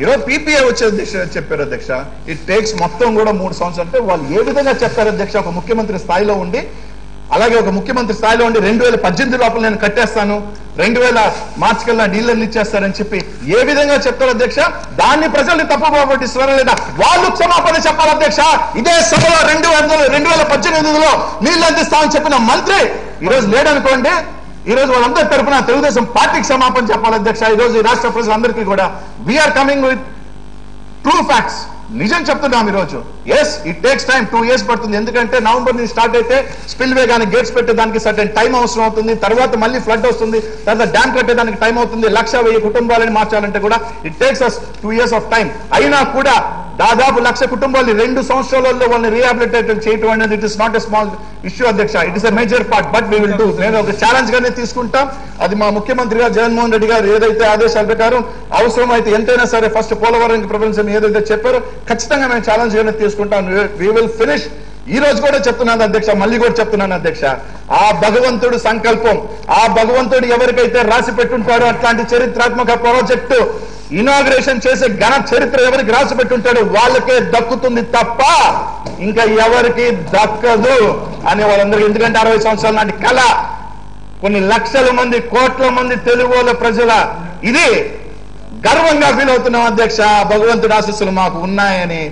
ఈరోజు పీపీఏ వచ్చే అధ్యక్ష చెప్పారు అధ్యక్ష. ఇట్ టేక్స్ మొత్తం కూడా మూడు సంవత్సరాలు. అంటే వాళ్ళు ఏ విధంగా చెప్పారు అధ్యక్ష? ఒక ముఖ్యమంత్రి స్థాయిలో ఉండి అలాగే ఒక ముఖ్యమంత్రి స్థాయిలో ఉండి రెండు వేల పద్దెనిమిది లోపల నేను కట్టేస్తాను రెండు వేల మార్చి కల్లా డీలర్లు ఇచ్చేస్తారని చెప్పి ఏ విధంగా చెప్తారు అధ్యక్ష? దాన్ని ప్రజల్ని తప్పు పట్టిస్తున్నారా లేదా? వాళ్ళు క్షమాపణ చెప్పాలి అధ్యక్ష. ఇదే సభలో రెండు వందల రెండు వేల పద్దెనిమిదిలో నీళ్ళు అందిస్తామని చెప్పిన మంత్రి ఈ రోజు లేడనుకోండి ఈ రోజు వాళ్ళందరి తరపున తెలుగుదేశం పార్టీకి క్షమాపణ చెప్పాలి అధ్యక్ష. ఈ రోజు ఈ రాష్ట్ర ప్రజలందరికీ కూడా we are coming with true facts నిజం చెప్తున్నాం ఈ రోజు. Yes it takes time two years పడుతుంది. ఎందుకంటే నవంబర్ నుంచి స్టార్ట్ అయితే స్పిల్ వే కానీ గేట్స్ పెట్టేదానికి సర్టెన్ టైం అవసరం అవుతుంది. తర్వాత మళ్ళీ ఫ్లడ్ వస్తుంది. తర్వాత డ్యామ్ కట్టేదానికి టైం అవుతుంది. లక్ష వెయ్యి కుటుంబాలని మార్చాలంటే కూడా it takes us two years of time అయినా కూడా దాదాపు లక్ష కుటుంబాలు రెండు సంవత్సరాలలో వాళ్ళని రీహాబిలిటేట్ చేయటం అనేది it is not a small issue అధ్యక్ష. It is a major part but we will do నేను ఒక ఛాలెంజ్ గానే తీసుకుంటాం. అది మా ముఖ్యమంత్రి గారు జగన్మోహన్ రెడ్డి గారు ఏదైతే ఆదేశాల ప్రకారం అవసరమైతే ఎంతైనా సరే ఫస్ట్ పోలవరం ప్రపంచం ఏదైతే చెప్పారో ఖచ్చితంగా మేము ఛాలెంజ్ గానే తీసుకుంటాం. వీ విల్ ఫినిష్ ఈ రోజు కూడా చెప్తున్నాను అధ్యక్ష మళ్ళీ కూడా చెప్తున్నాను అధ్యక్ష. ఆ భగవంతుడు సంకల్పం ఆ భగవంతుడు ఎవరికైతే రాసి పెట్టుంటాడో అట్లాంటి చరిత్రాత్మక ప్రాజెక్టు ఇనాగ్రేషన్ చేసే ఘన చరిత్ర ఎవరికి రాసి పెట్టుంటాడో వాళ్ళకే దక్కుతుంది తప్ప ఇంకా ఎవరికి దక్కదు అనే వాళ్ళందరికీ. ఎందుకంటే అరవై సంవత్సరాల నాటి కళ. కొన్ని లక్షల మంది కోట్ల మంది తెలుగు ప్రజల ఇది గర్వంగా ఫీల్ అవుతున్నాం అధ్యక్ష. భగవంతుడి ఆశస్సులు మాకు ఉన్నాయని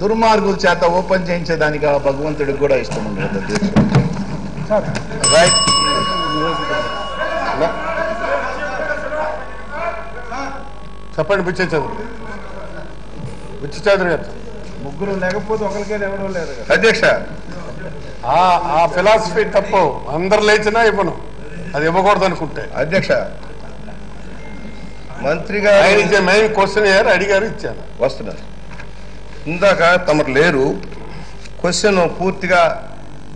దుర్మార్గుల చేత ఓపెన్ చేయించేదానికి ఆ భగవంతుడికి కూడా ఇష్టం ఉండదు రైట్ చెప్పండి పిచ్చి చదువు పిచ్చి చదువు గారు ముగ్గురు లేకపోతే ఒకరికే ఎవరో లేరు అధ్యక్ష ఆ ఆ ఫిలాసఫీ తప్పు. అందరు లేచినా ఇవ్వను. అది ఇవ్వకూడదు అనుకుంటే. అధ్యక్ష మంత్రి ఆయన మెయిన్ క్వశ్చన్ అయ్యారు అడిగారు ఇచ్చాను వస్తున్నారు. ఇందాక తమరు లేరు. క్వశ్చన్ పూర్తిగా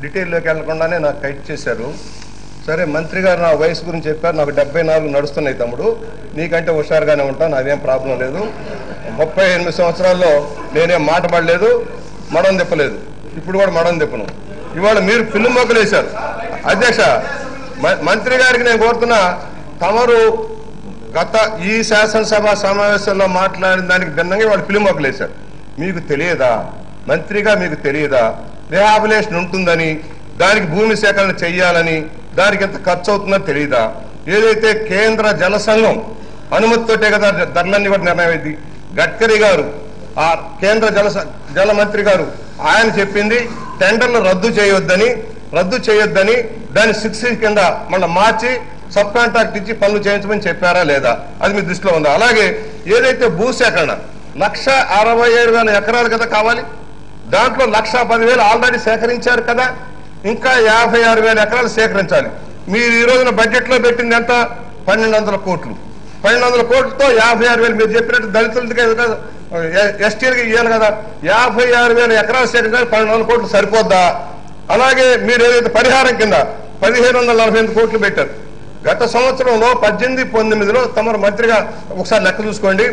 డీటెయిల్లోకి వెళ్ళకుండానే నాకు కైట్ చేశారు. సరే మంత్రి గారు నా వయసు గురించి చెప్పారు. నాకు డెబ్బై నాలుగు నడుస్తున్నాయి తమ్ముడు. నీకంటే హుషారుగానే ఉంటాను నాదేం ప్రాబ్లం లేదు. ముప్పై ఎనిమిది సంవత్సరాల్లో నేనేం మాట పడలేదు మడం తిప్పలేదు. ఇప్పుడు కూడా మడం తిప్పను. ఇవాళ మీరు పిల్లు మొక్కలేశారు అధ్యక్ష మ- మంత్రి గారికి నేను కోరుతున్నా తమరు గత ఈ శాసనసభ సమావేశంలో మాట్లాడిన దానికి భిన్నంగా వాళ్ళు ఫిలిం వేశారు. మీకు తెలియదా? మంత్రిగా మీకు తెలియదా? రిహాబిలేషన్ ఉంటుందని దానికి భూమి సేకరణ చెయ్యాలని దానికి ఎంత ఖర్చు అవుతుందని తెలియదా ఏదైతే కేంద్ర జల సంఘం అనుమతితోటే కదా ధరలన్నీ కూడా నిర్ణయం అయింది గడ్కరీ గారు ఆ కేంద్ర జల జల మంత్రి గారు ఆయన చెప్పింది టెండర్లు రద్దు చేయొద్దని రద్దు చేయొద్దని దాన్ని సిక్స్ కింద మళ్ళీ మార్చి సబ్ కాంట్రాక్ట్ ఇచ్చి పనులు చేయించమని చెప్పారా లేదా? అది మీ దృష్టిలో ఉందా? అలాగే ఏదైతే భూసేకరణ లక్ష అరవై ఏడు వేల ఎకరాలు కదా కావాలి? దాంట్లో లక్ష పదివేలు ఆల్రెడీ సేకరించారు కదా? ఇంకా యాభై ఆరు వేల ఎకరాలు సేకరించాలి. మీరు ఈ రోజున బడ్జెట్లో పెట్టింది ఎంత? పన్నెండు వందల కోట్లు. పన్నెండు వందల కోట్లతో యాభై ఆరు వేలు మీరు చెప్పినట్టు దళితులకి ఎస్టీలకి ఇవ్వాలి కదా. యాభై ఆరు వేల ఎకరాలు సేకరించాలి పన్నెండు వందల కోట్లు సరిపోద్దా? అలాగే మీరు ఏదైతే పరిహారం కింద పదిహేను వందల నలభై ఎనిమిది కోట్లు పెట్టారు. గత సంవత్సరంలో పద్దెనిమిది పంతొమ్మిదిలో తమరు మంత్రిగా ఒకసారి లెక్క చూసుకోండి.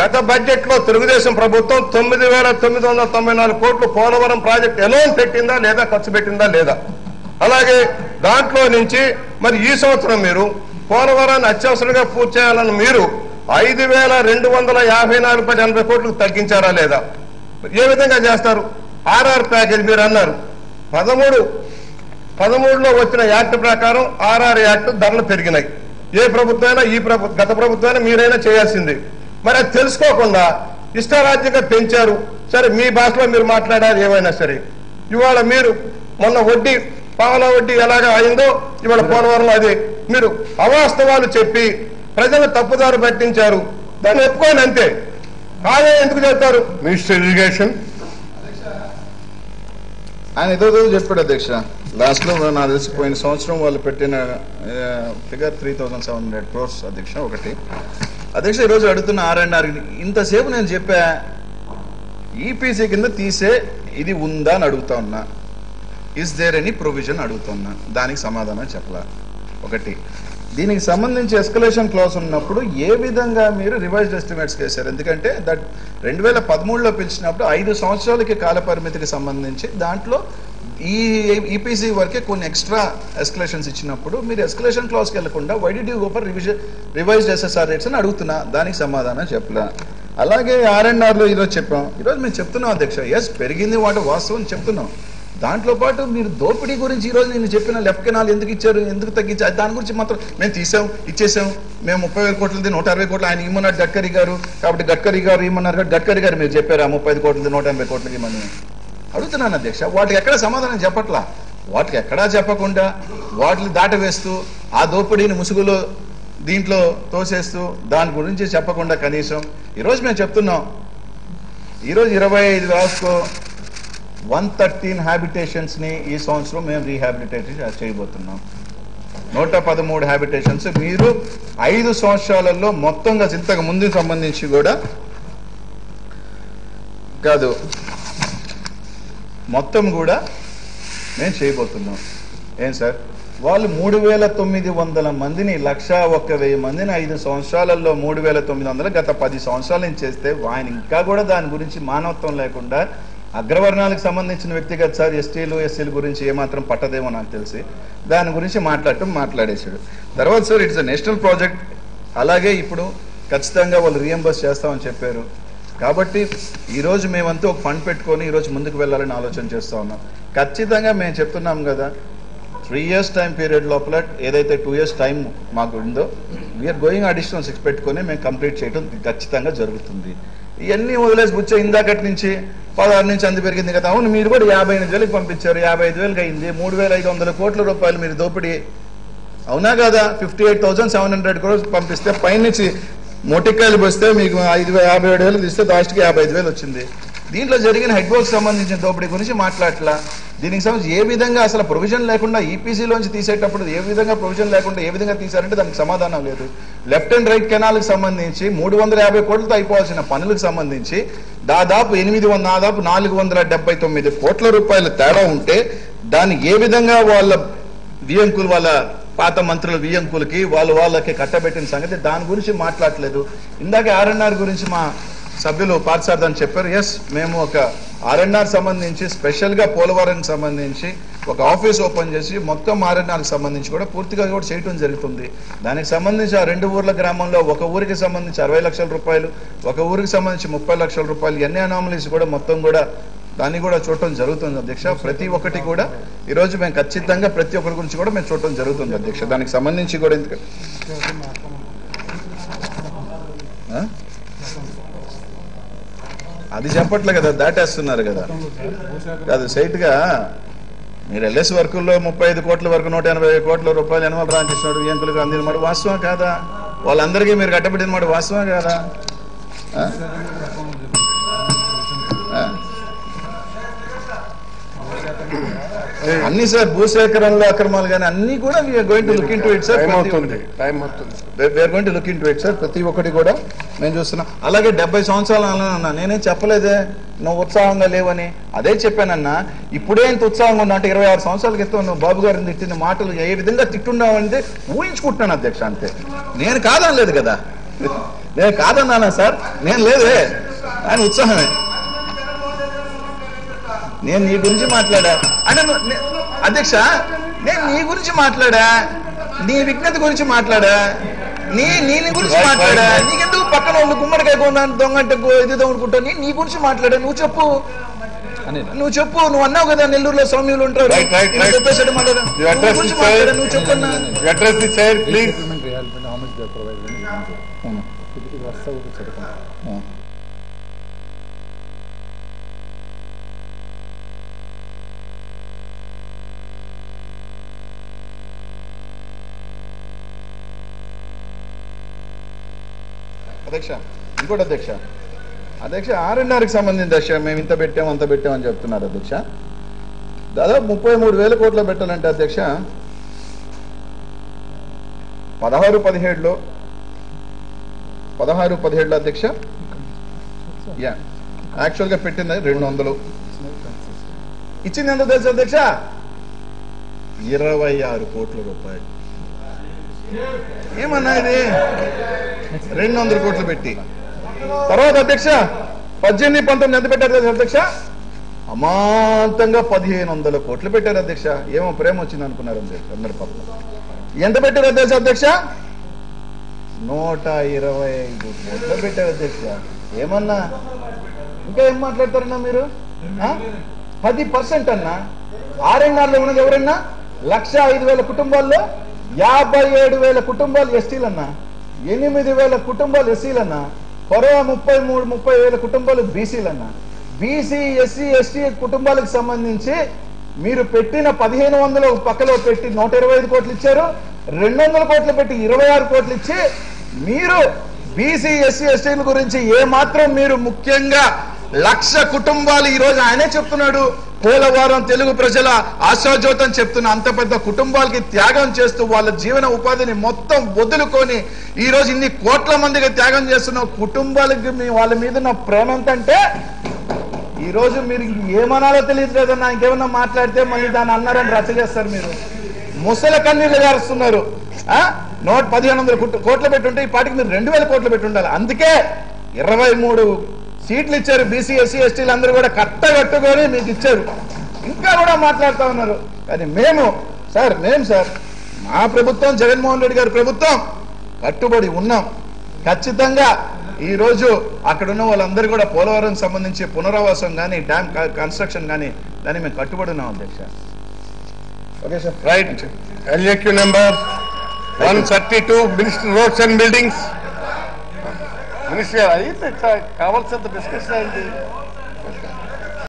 గత బడ్జెట్లో తెలుగుదేశం ప్రభుత్వం తొమ్మిది వేల తొమ్మిది వందల తొంభై నాలుగు కోట్లు పోలవరం ప్రాజెక్ట్ ఎలోన్ పెట్టిందా లేదా ఖర్చు పెట్టిందా లేదా? అలాగే దాంట్లో నుంచి మరి ఈ సంవత్సరం మీరు పోలవరాన్ని అత్యవసరంగా పూర్తి చేయాలని మీరు ఐదు వేల రెండు వందల యాభై నాలుగు పది ఎనభై కోట్లకు తగ్గించారా లేదా? ఏ విధంగా చేస్తారు? ఆర్ఆర్ ప్యాకేజ్ మీరు అన్నారు. పదమూడు పదమూడులో వచ్చిన యాక్ట్ ప్రకారం ఆర్ఆర్ యాక్ట్ ధరలు పెరిగినాయి. ఏ ప్రభుత్వమైనా ఈ ప్రభుత్వ గత ప్రభుత్వమైనా మీరైనా చేయాల్సింది. మరి అది తెలుసుకోకుండా ఇష్టారాజ్యంగా పెంచారు. సరే మీ భాషలో మీరు మాట్లాడారు ఏమైనా సరే. ఇవాళ మీరు మొన్న వడ్డీ పావలా వడ్డీ ఎలాగా అయిందో ఇవాళ పోలవరంలో అదే. మీరు అవాస్తవాలు చెప్పి ప్రజలు తప్పుదారు పట్టించారు. దాన్ని ఒప్పుకోని అంతే. కాదే ఎందుకు చెప్తారు మినిస్టర్ ఇరిగేషన్. ఆయన ఏదో ఏదో చెప్పాడు అధ్యక్ష. లాస్ట్లో నాకు తెలిసి పోయిన సంవత్సరం వాళ్ళు పెట్టిన figure three thousand seven hundred crores అధ్యక్ష ఒకటి. అధ్యక్ష ఈరోజు అడుగుతున్న ఆర్ఎన్ఆర్ని ఇంతసేపు నేను చెప్పా ఈపీసీ కింద తీసే ఇది ఉందా అని అడుగుతా ఉన్నా. ఇస్ దేర్ ఎనీ ప్రొవిజన్ అడుగుతున్నా దానికి సమాధానం చెప్పలా. ఒకటి దీనికి సంబంధించి ఎస్కలేషన్ క్లాస్ ఉన్నప్పుడు ఏ విధంగా మీరు రివైజ్డ్ ఎస్టిమేట్స్ చేశారు? ఎందుకంటే దట్ రెండు వేల పదమూడులో పిలిచినప్పుడు ఐదు సంవత్సరాలకి కాల పరిమితికి సంబంధించి దాంట్లో ఈ ఈపీసీ వరకే కొన్ని ఎక్స్ట్రా ఎస్కలేషన్స్ ఇచ్చినప్పుడు మీరు ఎస్కలేషన్ క్లాస్కి వెళ్ళకుండా why do you go for revision revised SSR rates అని అడుగుతున్నా. దానికి సమాధానం చెప్పలా. అలాగే ఆర్ఎన్ఆర్లో ఈరోజు చెప్పాం. ఈరోజు మేము చెప్తున్నాం అధ్యక్ష. ఎస్ పెరిగింది వాటి వాస్తవం చెప్తున్నాం. దాంట్లో పాటు మీరు దోపిడీ గురించి ఈరోజు నేను చెప్పిన లెఫ్ట్ కెనాల్ ఎందుకు ఇచ్చారు ఎందుకు తగ్గించారు దాని గురించి మాత్రం మేము తీసాం ఇచ్చేసాం. మేము ముప్పై వేల కోట్లది నూట అరవై కోట్లు ఆయన ఇమ్మన్నారు గడ్కరీ గారు. కాబట్టి గడ్కరీ గారు ఇమ్మన్నారు. గడ్కరీ గారు మీరు చెప్పారు ఆ ముప్పై ఐదు కోట్లది నూట ఎనభై కోట్లకి ఇమ్మని అడుగుతున్నాను అధ్యక్ష. వాటికి ఎక్కడ సమాధానం చెప్పట్లా? వాటికి ఎక్కడా చెప్పకుండా వాటిని దాటవేస్తూ ఆ దోపిడీని ముసుగులో దీంట్లో తోసేస్తూ దాని గురించి చెప్పకుండా కనీసం ఈరోజు మేము చెప్తున్నాం. ఈరోజు ఇరవై ఐదు రాసుకో వన్ థర్టీన్ హ్యాబిటేషన్స్ని ఈ సంవత్సరం మేము రీహాబిలిటేట్ చేయబోతున్నాం. నూట పదమూడు హ్యాబిటేషన్స్. మీరు ఐదు సంవత్సరాలలో మొత్తంగా ఇంతకు ముందు సంబంధించి కూడా కాదు. మొత్తం కూడా మేము చేయబోతున్నాం. ఏం సార్? వాళ్ళు మూడు వేల తొమ్మిది వందల మందిని లక్ష ఒక్క వెయ్యి మందిని ఐదు సంవత్సరాలలో మూడు వేల తొమ్మిది వందలు గత పది సంవత్సరాల నుంచి చేస్తే ఆయన ఇంకా కూడా దాని గురించి మానవత్వం లేకుండా అగ్రవర్ణాలకు సంబంధించిన వ్యక్తిగత సార్ ఎస్టీలు ఎస్సీల గురించి ఏమాత్రం పట్టదేమో నాకు తెలిసి. దాని గురించి మాట్లాడటం మాట్లాడేశాడు. తర్వాత sir it's a national project. అలాగే ఇప్పుడు ఖచ్చితంగా వాళ్ళు రియంబర్స్ చేస్తామని చెప్పారు. కాబట్టి ఈరోజు మేమంతా ఒక ఫండ్ పెట్టుకొని ఈరోజు ముందుకు వెళ్ళాలని ఆలోచన చేస్తా ఉన్నాం. ఖచ్చితంగా మేము చెప్తున్నాం కదా త్రీ ఇయర్స్ టైం పీరియడ్ లోపల ఏదైతే టూ ఇయర్స్ టైం మాకు ఉందో వీఆర్ గోయింగ్ అడిషనల్ సిక్స్ పెట్టుకొని మేము కంప్లీట్ చేయడం ఖచ్చితంగా జరుగుతుంది. ఇవన్నీ వదిలేసి బుచ్చ ఇందాకటి నుంచి పదహారు నుంచి అంది పెరిగింది కదా అవును మీరు కూడా యాభై ఎనిమిది వేలకు పంపించారు యాభై ఐదు వేలకు అయింది మూడు వేల ఐదు వందల కోట్ల రూపాయలు మీరు దోపిడీ. అవునా కదా fifty eight thousand seven hundred crores పంపిస్తే పైనుంచి మొటికాయలు వస్తే మీకు ఐదు యాభై ఏడు వేలు తీస్తే లాస్ట్కి యాభై ఐదు వేలు వచ్చింది. దీంట్లో జరిగిన హెడ్ వర్క్ సంబంధించిన దోపిడీ గురించి మాట్లాడట్లా? దీనికి సంబంధించి ఏ విధంగా అసలు ప్రొవిజన్ లేకుండా ఈపీసీలోంచి తీసేటప్పుడు ఏ విధంగా ప్రొవిజన్ లేకుండా ఏ విధంగా తీశారంటే దానికి సమాధానం లేదు. లెఫ్ట్ అండ్ రైట్ కెనాల్కి సంబంధించి మూడు వందల యాభై కోట్లతో అయిపోవాల్సిన పనులకు సంబంధించి దాదాపు ఎనిమిది వంద దాదాపు నాలుగు వందల డెబ్బై తొమ్మిది కోట్ల రూపాయల తేడా ఉంటే దాన్ని ఏ విధంగా వాళ్ళ వియంకులు వాళ్ళ పాత మంత్రుల వియ్యంకులకి వాళ్ళు వాళ్ళకి కట్టబెట్టిన సంగతి దాని గురించి మాట్లాడలేదు. ఇందాక ఆర్ఎన్ఆర్ గురించి మా సభ్యులు పార్సారథ్ అని చెప్పారు. ఎస్ మేము ఒక ఆర్ఎన్ఆర్ సంబంధించి స్పెషల్గా పోలవరానికి సంబంధించి ఒక ఆఫీస్ ఓపెన్ చేసి మొత్తం ఆర్ఎన్ఆర్కి సంబంధించి కూడా పూర్తిగా కూడా చేయటం జరుగుతుంది. దానికి సంబంధించి ఆ రెండు ఊర్ల గ్రామంలో ఒక ఊరికి సంబంధించి అరవై లక్షల రూపాయలు ఒక ఊరికి సంబంధించి ముప్పై లక్షల రూపాయలు ఎన్ని అనామలీస్ కూడా మొత్తం కూడా దాన్ని కూడా చూడటం జరుగుతుంది అధ్యక్ష. ప్రతి ఒక్కటి కూడా ఈ రోజు మేము ఖచ్చితంగా ప్రతి ఒక్కరి గురించి కూడా మేము చూడటం జరుగుతుంది అధ్యక్ష. దానికి సంబంధించి కూడా ఎందుకు? ఆ? అది చెప్పట్లే కదా దాటేస్తున్నారు కదా. కాదు సైట్గా మీరు ఎల్ఎస్ వర్కుల్లో ముప్పై ఐదు కోట్ల వరకు నూట ఎనభై కోట్ల రూపాయలు ఎనవల రాంకృష్ణుడు ఎంకులకు అందిన మాట వాస్తవం కాదా? వాళ్ళందరికీ మీరు కట్టబెట్టిన మాట వాస్తవం కాదా ఆ? ఆ? అన్ని సార్ భూసేకరణలో అక్రమాలు కానీ అన్ని కూడా we are going to look into it sir time అవుతుంది టైం అవుతుంది. We're going to look into it sir ప్రతి ఒక్కటి కూడా మేము చూస్తున్నాం. అలాగే డెబ్బై సంవత్సరాలు అన్నా నేనేం చెప్పలేదే. నువ్వు ఉత్సాహంగా లేవని. అదే చెప్పానన్నా ఇప్పుడే ఇంత ఉత్సాహంగా ఉన్నా అంటే ఇరవై ఆరు సంవత్సరాల క్రితం నువ్వు బాబు గారిని తిట్టిన మాటలు ఏ విధంగా తిట్టున్నావంటే ఊహించుకుంటున్నాను అధ్యక్ష అంతే. నేను కాదనలేదు కదా. నేను కాదన్నానా సార్? నేను లేదే. ఆయన ఉత్సాహమే. నేను నీ గురించి మాట్లాడా? అంటే అధ్యక్ష నేను నీ గురించి మాట్లాడా? నీ విజ్ఞత గురించి మాట్లాడా? నీ నీ నీ గురించి మాట్లాడా. నీకెందుకు పక్కన వాళ్ళు గుమ్మడికాయ కొన్నాను దొంగ అంటే గో- ఇది దొంగనుకుంటా నీ నీ గురించి మాట్లాడా? నువ్వు చెప్పు. నువ్వు చెప్పు. నువ్వు అన్నావు కదా నెల్లూరులో సౌమ్యులు ఉంటారు. చెప్పేసాడు మాట్లాడా? నువ్వు చెప్పన్నా? అడ్రస్ ప్లీజ్ అధ్యక్ష ఇంకోటి అధ్యక్ష. అధ్యక్ష ఆర్ఎన్ఆర్కి సంబంధించి అధ్యక్ష మేము ఇంత పెట్టాం అంత పెట్టాం అని చెప్తున్నారు అధ్యక్ష. దాదాపు ముప్పై మూడు వేల కోట్లు పెట్టాలంటే అధ్యక్ష పదహారు పదిహేడులో పదహారు పదిహేడులో అధ్యక్ష యా యాక్చువల్గా పెట్టింది రెండు వందలు. ఇచ్చింది ఎంత తెలుసు అధ్యక్ష? ఇరవై ఆరు కోట్ల రూపాయలు. ఏమన్నా ఇది? రెండు వందల కోట్లు పెట్టి. తర్వాత అధ్యక్ష పద్దెనిమిది పంతొమ్మిది ఎంత పెట్టారు కదా అధ్యక్ష? అమాంతంగా పదిహేను వందల కోట్లు పెట్టారు అధ్యక్ష. ఏమో ప్రేమ వచ్చింది అనుకున్నారు అధ్యక్ష అందరి పక్కన ఎంత పెట్టారు అధ్యక్ష అధ్యక్ష? నూట ఇరవై ఐదు కోట్లు పెట్టారు అధ్యక్ష. ఏమన్నా? ఇంకా ఏం మాట్లాడతారన్నా మీరు? పది పర్సెంట్ అన్నా. ఆర్ఎన్ఆర్లో ఉన్నది ఎవరన్నా? లక్ష ఐదు వేల కుటుంబాల్లో యాభై ఏడు వేల కుటుంబాలు ఎస్టీలన్నా. ఎనిమిది వేల కుటుంబాలు ఎస్సీలన్నా కొరవ ముప్పై మూడు ముప్పై వేల కుటుంబాలు బీసీలన్నా బీసీ ఎస్సీ ఎస్టీ కుటుంబాలకు సంబంధించి మీరు పెట్టిన పదిహేను వందల పక్కలో పెట్టి నూట ఇరవై ఐదు కోట్లు ఇచ్చారు రెండు వందల కోట్లు పెట్టి ఇరవై ఆరు కోట్లు ఇచ్చి మీరు బీసీ ఎస్సీ ఎస్టీల గురించి ఏమాత్రం మీరు ముఖ్యంగా లక్ష కుటుంబాలు ఈరోజు ఆయనే చెప్తున్నాడు. పోలవరం తెలుగు ప్రజల ఆశాజ్యోతం చెప్తున్న అంత పెద్ద కుటుంబాలకి త్యాగం చేస్తూ వాళ్ళ జీవన ఉపాధిని మొత్తం వదులుకొని ఈ రోజు ఇన్ని కోట్ల మందికి త్యాగం చేస్తున్న కుటుంబాలకి మీ వాళ్ళ మీద ఉన్న ప్రేమ ఎంతంటే ఈరోజు మీరు ఏమనాలో తెలియదు కదన్నా ఇంకేమన్నా మాట్లాడితే మళ్ళీ దాన్ని అన్నారని రచ్చ చేస్తారు మీరు. ముసల కన్నీళ్ళు గారుస్తున్నారు. నూట పదిహేను వందల కోట్లు- కోట్లు పెట్టుంటే ఈ పాటికి మీరు రెండు వేల కోట్లు పెట్టి ఉండాలి అందుకే ఇరవై మూడు సీట్లు ఇచ్చారు బీసీ ఎస్సీ ఎస్టీలు అందరూ కూడా కట్టగట్టుకొని మీకు ఇచ్చారు. ఇంకా కూడా మాట్లాడుతూ ఉన్నారు. కానీ మేము సార్ మేము సార్ మా ప్రభుత్వం జగన్మోహన్ రెడ్డి గారి ప్రభుత్వం కట్టుబడి ఉన్నాం. ఖచ్చితంగా ఈ రోజు అక్కడ ఉన్న వాళ్ళందరూ కూడా పోలవరం సంబంధించి పునరావాసం కానీ డ్యామ్ కన్స్ట్రక్షన్ కానీ దాన్ని మేము కట్టుబడి ఉన్నాం అధ్యక్ష. Okay sir. Right. LAQ number one thirty two minister roads and buildings Мисля, видите, кавалцата бескршна